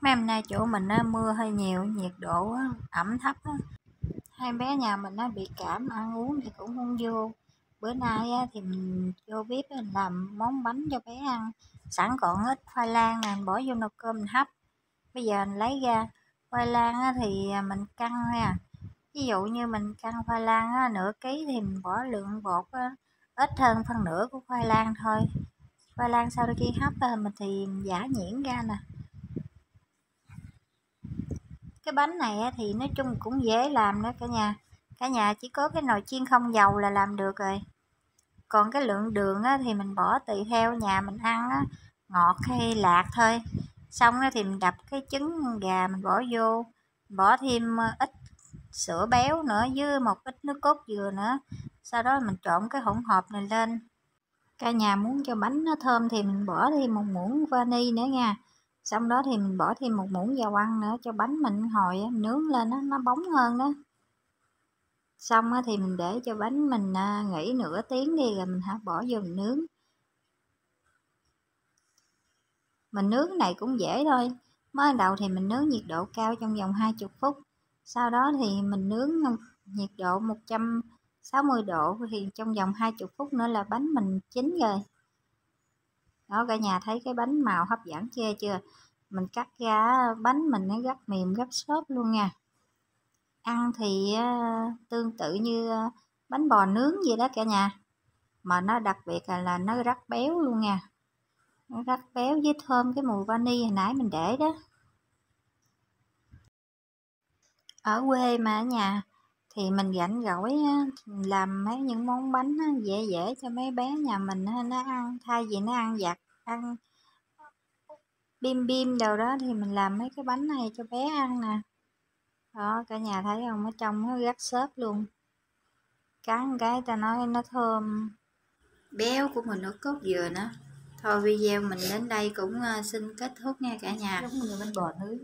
mấy hôm nay chỗ mình á, mưa hơi nhiều nhiệt độ á, ẩm thấp á. hai bé nhà mình á, bị cảm ăn uống thì cũng không vô. Bữa nay á, thì mình vô bếp á, làm món bánh cho bé ăn. Sẵn còn ít khoai lang nè bỏ vô nồi cơm mình hấp. Bây giờ mình lấy ra khoai lang á, thì à, mình căng nha. Ví dụ như mình căng khoai lang á, nửa ký thì mình bỏ lượng bột á, ít hơn phân nửa của khoai lang thôi. Khoai lang sau khi hấp á, mình thì giả nhuyễn ra nè cái bánh này thì nói chung cũng dễ làm đó cả nhà. Cả nhà chỉ có cái nồi chiên không dầu là làm được rồi. Còn cái lượng đường á, thì mình bỏ tùy theo nhà mình ăn á, ngọt hay lạc thôi. Xong thì mình đập cái trứng gà mình bỏ vô bỏ thêm ờ, ít sữa béo nữa với một ít nước cốt dừa nữa. Sau đó mình trộn cái hỗn hợp này lên. Cả nhà muốn cho bánh nó thơm thì mình bỏ thêm một muỗng vani nữa nha xong đó thì mình bỏ thêm một muỗng dầu ăn nữa cho bánh mình hồi nướng lên đó, nó bóng hơn đó. Xong thì mình để cho bánh mình à, nghỉ nửa tiếng đi rồi mình hả bỏ vô mình nướng. Mình nướng này cũng dễ thôi mới đầu thì mình nướng nhiệt độ cao trong vòng 20 phút sau đó thì mình nướng à, nhiệt độ 160 độ thì trong vòng 20 phút nữa là bánh mình chín rồi đó cả nhà thấy cái bánh màu hấp dẫn chưa chưa? Mình cắt ra bánh mình nó rất mềm rất xốp luôn nha. Ăn thì ờ, tương tự như ờ, bánh bò nướng vậy đó cả nhà. Mà nó đặc biệt là, là nó rất béo luôn nha. Nó rất béo với thơm cái mùi vani hồi nãy mình để đó. Ở quê mà ở nhà thì mình rảnh rỗi làm mấy những món bánh dễ dễ cho mấy bé nhà mình nó ăn thay vì nó ăn giặt ăn bim bim đâu đó thì mình làm mấy cái bánh này cho bé ăn nè. Đó cả nhà thấy không? Ở trong nó rất xốp luôn. Cắn cái ta nói nó thơm. Béo của mình nó cốt dừa nữa. Thôi video mình đến đây cũng ờ, xin kết thúc nha cả nhà. Giống như bánh bò nướng